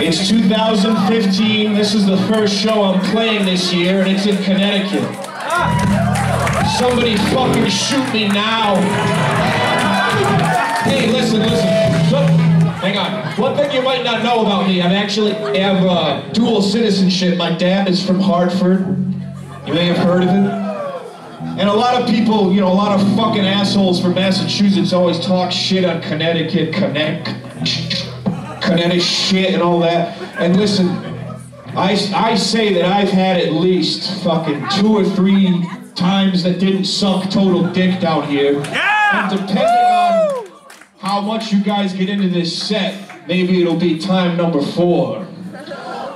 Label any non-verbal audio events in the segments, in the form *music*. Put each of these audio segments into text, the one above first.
It's 2015. This is the first show I'm playing this year, and it's in Connecticut. Somebody fucking shoot me now. Hey, listen, listen. So, hang on. One thing you might not know about me, I actually have uh, dual citizenship. My dad is from Hartford. You may have heard of it. And a lot of people, you know, a lot of fucking assholes from Massachusetts always talk shit on Connecticut, Connect, Connecticut shit and all that. And listen, I, I say that I've had at least fucking two or three times that didn't suck total dick down here. Yeah! And depending on how much you guys get into this set, maybe it'll be time number four.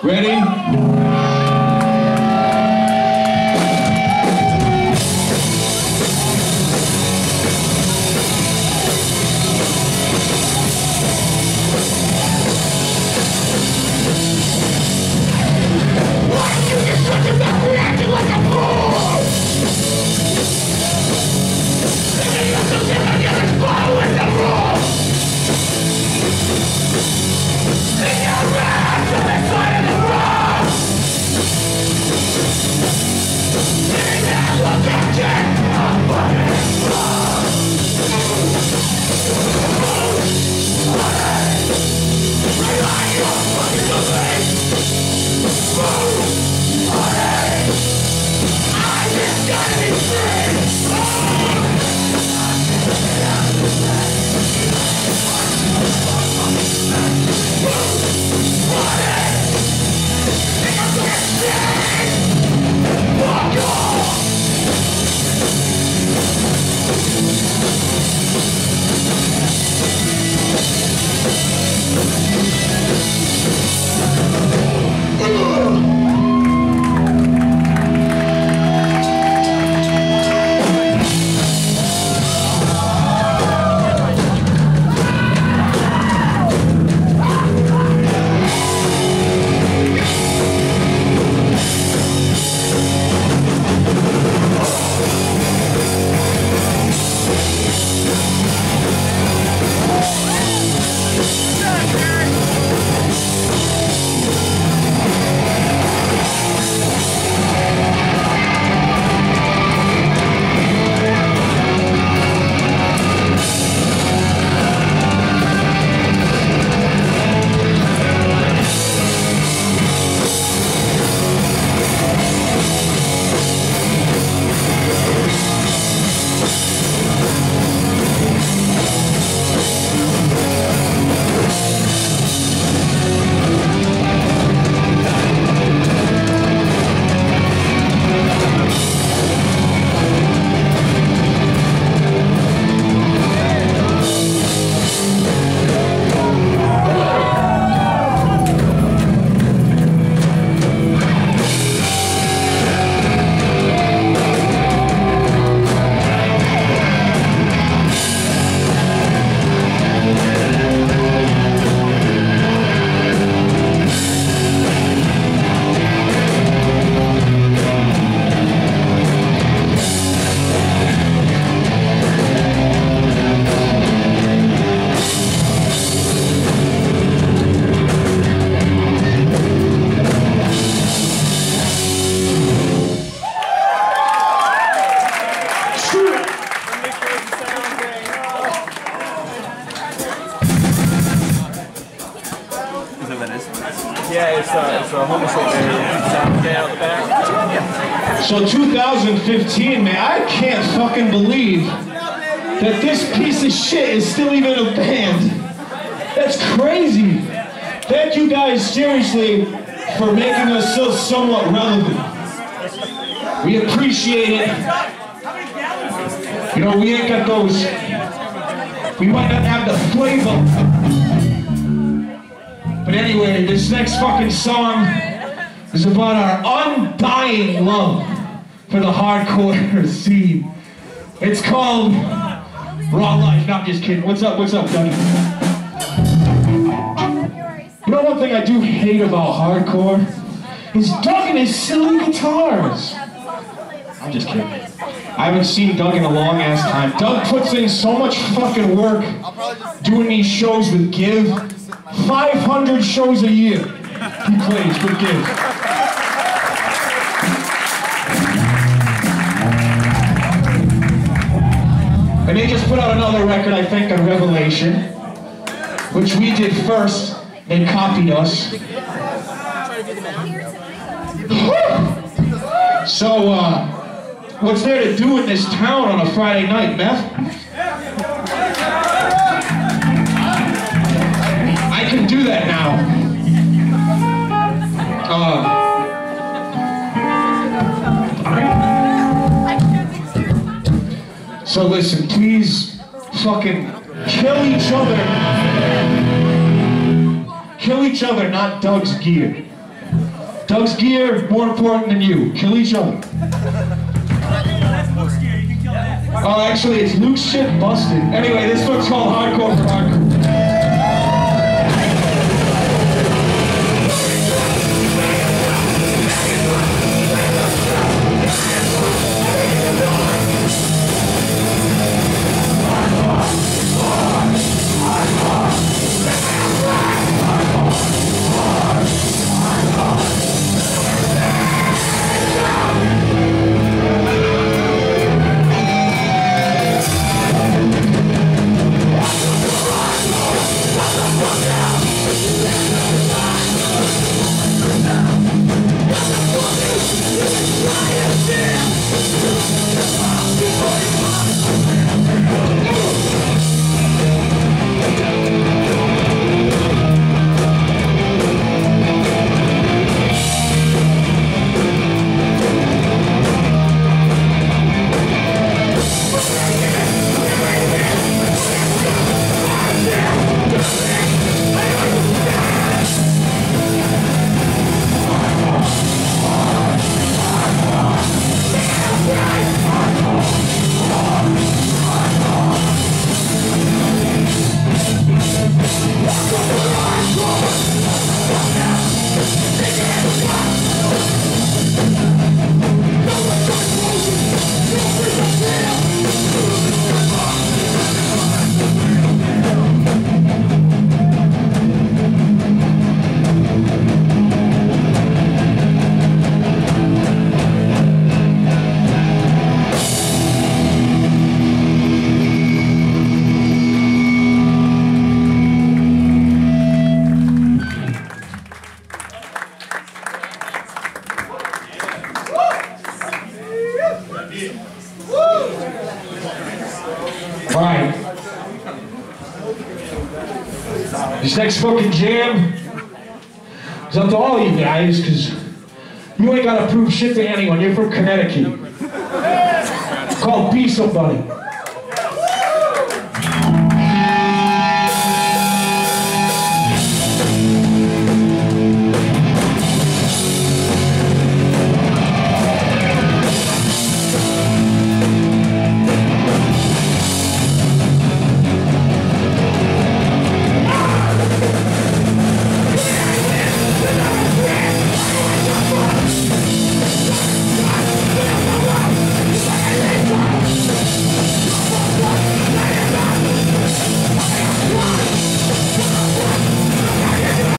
Ready? So 2015, man, I can't fucking believe that this piece of shit is still even a band. That's crazy. Thank you guys, seriously, for making us so somewhat relevant. We appreciate it. You know, we ain't got those, we might not have the flavor. But anyway, this next fucking song is about our undying love for the hardcore *laughs* scene. It's called Raw Life. Not just kidding. What's up? What's up, Dougie? You know one thing I do hate about hardcore is Doug and his silly guitars. I'm just kidding. I haven't seen Doug in a long ass time. Doug puts in so much fucking work doing these shows with Give. 500 shows a year he plays with this. And they just put out another record, I think, on Revelation, which we did first. They copied us. so, uh, what's there to do in this town on a Friday night, Meth? Listen, please fucking kill each other. Kill each other, not Doug's gear. Doug's gear more important than you. Kill each other. Oh, actually, it's Luke's shit busted. Anyway, this one's called Hardcore for Hardcore. Right. This next fucking jam is up to all you guys, because you ain't got to prove shit to anyone. You're from Connecticut. It's called Be Somebody.